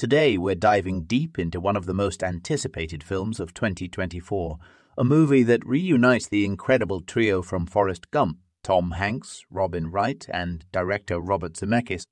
Today, we're diving deep into one of the most anticipated films of 2024, a movie that reunites the incredible trio from Forrest Gump Tom Hanks, Robin Wright, and director Robert Zemeckis.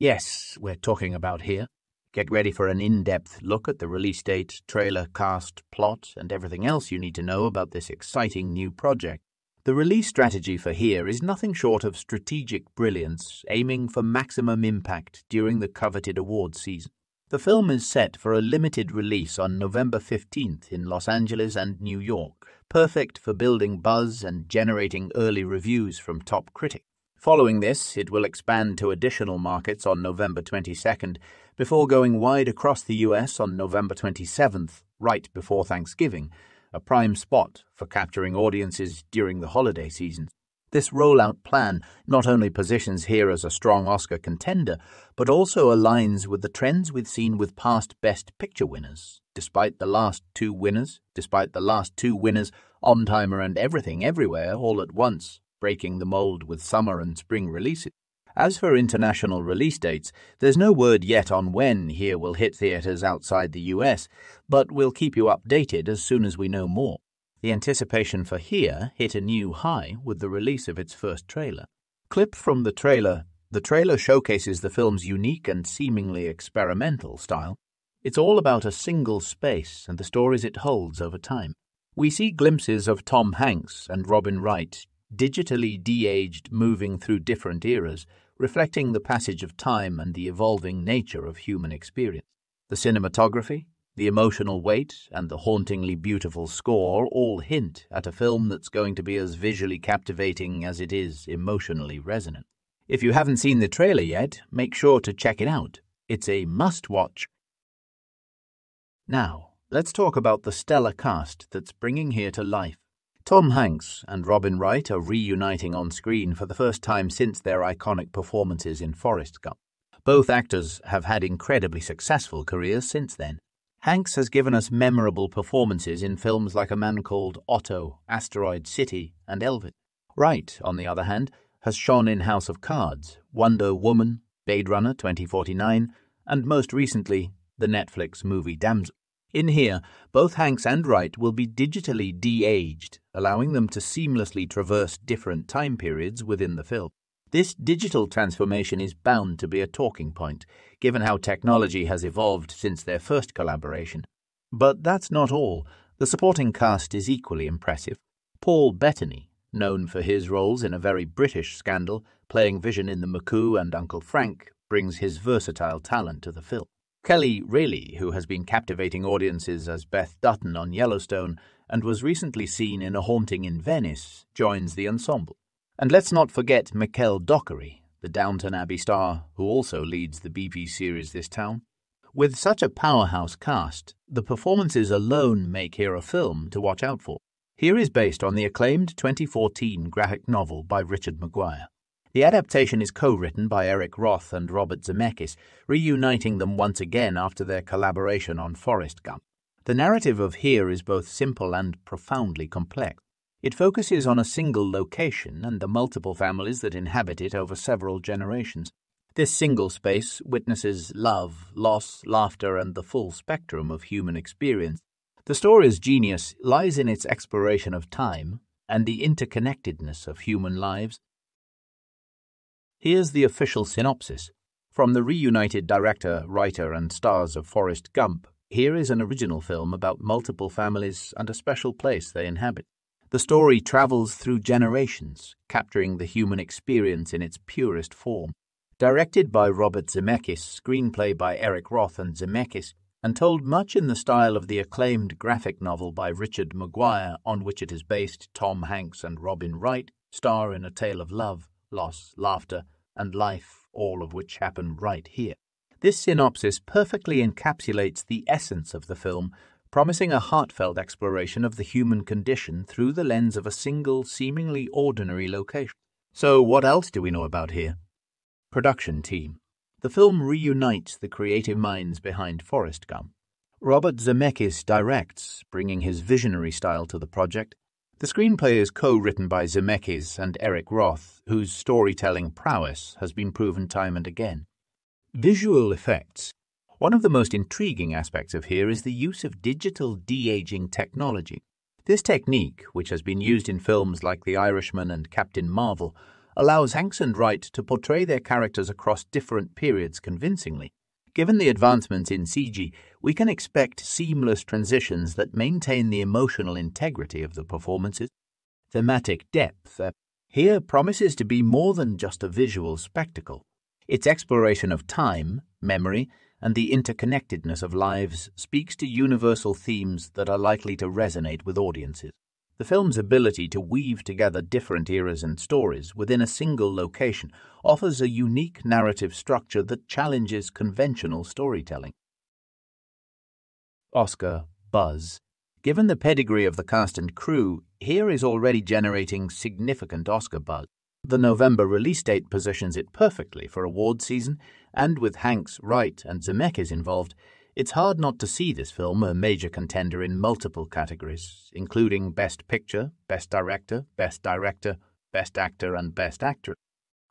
Yes, we're talking about here. Get ready for an in depth look at the release date, trailer, cast, plot, and everything else you need to know about this exciting new project. The release strategy for Here is nothing short of strategic brilliance, aiming for maximum impact during the coveted awards season. The film is set for a limited release on November 15th in Los Angeles and New York, perfect for building buzz and generating early reviews from top critics. Following this, it will expand to additional markets on November 22nd, before going wide across the US on November 27th, right before Thanksgiving, a prime spot for capturing audiences during the holiday season. This rollout plan not only positions here as a strong Oscar contender, but also aligns with the trends we've seen with past Best Picture winners. Despite the last two winners, despite the last two winners, Oppenheimer and Everything Everywhere all at once, breaking the mold with summer and spring releases. As for international release dates, there's no word yet on when Here will hit theaters outside the US, but we'll keep you updated as soon as we know more. The anticipation for Here hit a new high with the release of its first trailer. Clip from the trailer The trailer showcases the film's unique and seemingly experimental style. It's all about a single space and the stories it holds over time. We see glimpses of Tom Hanks and Robin Wright, digitally de aged, moving through different eras, reflecting the passage of time and the evolving nature of human experience. The cinematography, the emotional weight, and the hauntingly beautiful score all hint at a film that's going to be as visually captivating as it is emotionally resonant. If you haven't seen the trailer yet, make sure to check it out. It's a must watch. Now, let's talk about the stellar cast that's bringing here to life. Tom Hanks and Robin Wright are reuniting on screen for the first time since their iconic performances in Forrest Gump. Both actors have had incredibly successful careers since then. Hanks has given us memorable performances in films like A Man Called Otto, Asteroid City, and Elvis. Wright, on the other hand, has shone in House of Cards, Wonder Woman, Blade Runner 2049, and most recently, the Netflix movie Damsel. In here, both Hanks and Wright will be digitally de aged, allowing them to seamlessly traverse different time periods within the film. This digital transformation is bound to be a talking point, given how technology has evolved since their first collaboration. But that's not all. The supporting cast is equally impressive. Paul Bettany, known for his roles in a very British scandal, playing Vision in The MCU and Uncle Frank, brings his versatile talent to the film. Kelly Reilly, who has been captivating audiences as Beth Dutton on Yellowstone and was recently seen in A Haunting in Venice, joins the ensemble. And let's not forget Michelle Dockery, the Downton Abbey star who also leads the BBC series This Town. With such a powerhouse cast, the performances alone make here a film to watch out for. Here is based on the acclaimed 2014 graphic novel by Richard McGuire. The adaptation is co written by Eric Roth and Robert Zemeckis, reuniting them once again after their collaboration on Forrest Gump. The narrative of Here is both simple and profoundly complex. It focuses on a single location and the multiple families that inhabit it over several generations. This single space witnesses love, loss, laughter, and the full spectrum of human experience. The story's genius lies in its exploration of time and the interconnectedness of human lives Here's the official synopsis. From the reunited director, writer, and stars of Forrest Gump, here is an original film about multiple families and a special place they inhabit. The story travels through generations, capturing the human experience in its purest form. Directed by Robert Zemeckis, screenplay by Eric Roth and Zemeckis, and told much in the style of the acclaimed graphic novel by Richard McGuire on which it is based, Tom Hanks and Robin Wright star in A Tale of Love loss, laughter, and life, all of which happen right here. This synopsis perfectly encapsulates the essence of the film, promising a heartfelt exploration of the human condition through the lens of a single, seemingly ordinary location. So, what else do we know about here? Production team. The film reunites the creative minds behind Forrest Gump. Robert Zemeckis directs, bringing his visionary style to the project, the screenplay is co-written by Zemeckis and Eric Roth, whose storytelling prowess has been proven time and again. Visual effects. One of the most intriguing aspects of here is the use of digital de aging technology. This technique, which has been used in films like The Irishman and Captain Marvel, allows Hanks and Wright to portray their characters across different periods convincingly. Given the advancements in CG, we can expect seamless transitions that maintain the emotional integrity of the performances. Thematic depth uh, here promises to be more than just a visual spectacle. Its exploration of time, memory, and the interconnectedness of lives speaks to universal themes that are likely to resonate with audiences. The film's ability to weave together different eras and stories within a single location offers a unique narrative structure that challenges conventional storytelling. Oscar buzz. Given the pedigree of the cast and crew, here is already generating significant Oscar buzz. The November release date positions it perfectly for award season, and with Hanks, Wright, and Zemeckis involved, it's hard not to see this film a major contender in multiple categories, including Best Picture, Best Director, Best Director, Best Actor, and Best Actress.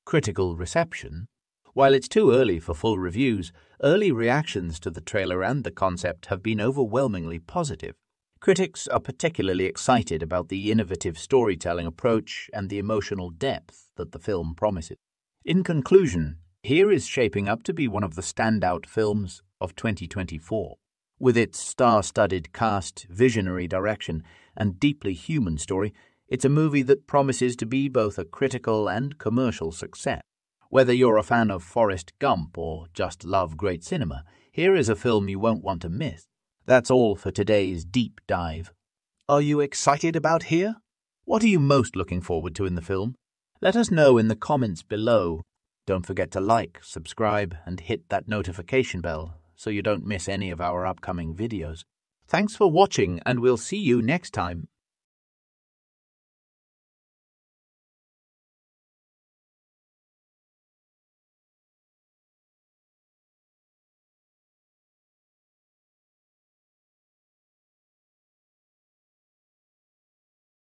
Critical reception. While it's too early for full reviews, early reactions to the trailer and the concept have been overwhelmingly positive. Critics are particularly excited about the innovative storytelling approach and the emotional depth that the film promises. In conclusion, here is shaping up to be one of the standout films of 2024. With its star studded cast, visionary direction, and deeply human story, it's a movie that promises to be both a critical and commercial success. Whether you're a fan of Forrest Gump or just love great cinema, here is a film you won't want to miss. That's all for today's deep dive. Are you excited about here? What are you most looking forward to in the film? Let us know in the comments below. Don't forget to like, subscribe, and hit that notification bell so you don't miss any of our upcoming videos. Thanks for watching, and we'll see you next time.